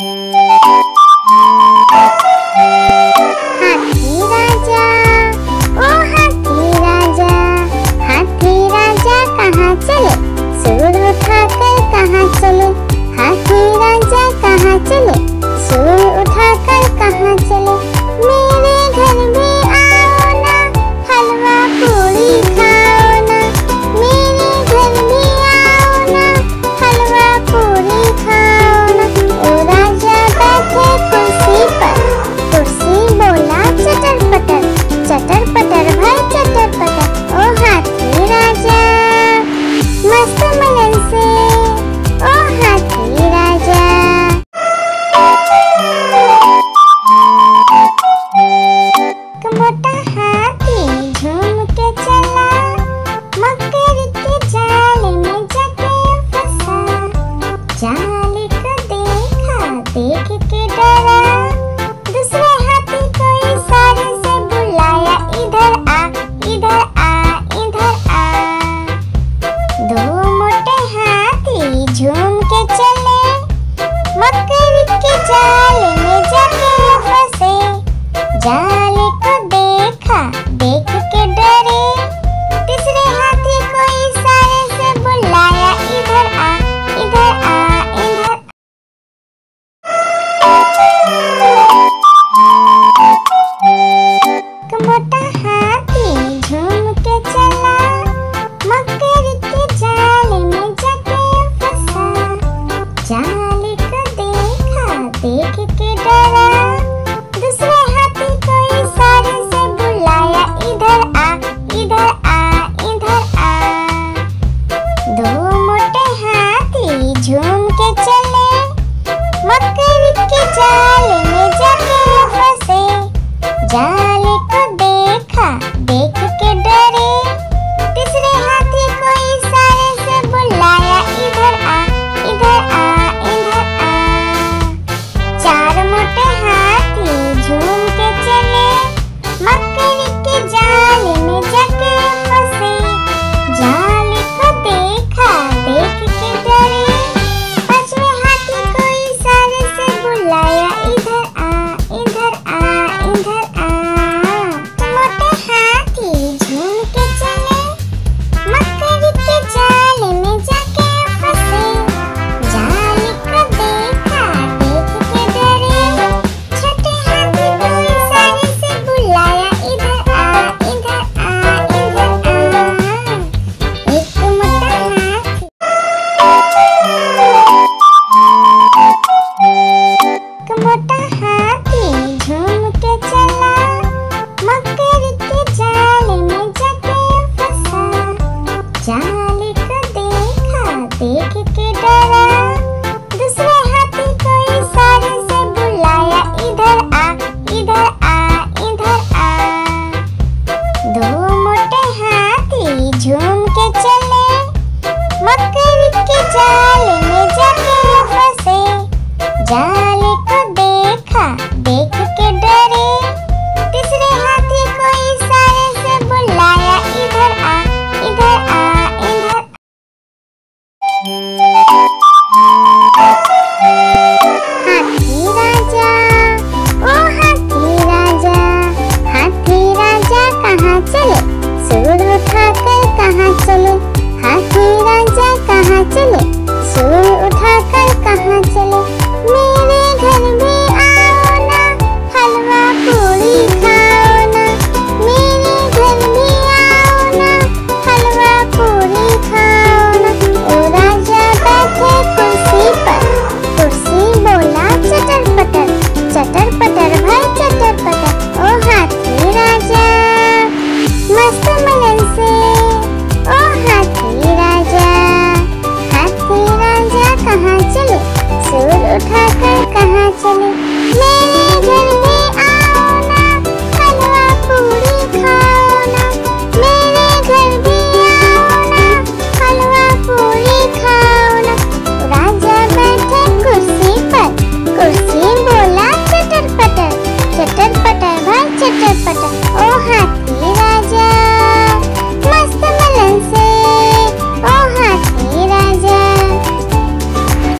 Música जाल को देखा, देख के डरे। तीसरे हाथी को इशारे से बुलाया, इधर आ इधर आ, इधर एक हाथी झूम के चला मकर के जाल में जाके फंसा। जाल देखा, देख के डरे। को हाथी राजा, ओ हाथी राजा हाथी राजा, कहाँ चले? सूर उठाकर कहाँ चले? हाथी राजा, कहाँ चले? सूर उठाकर कहाँ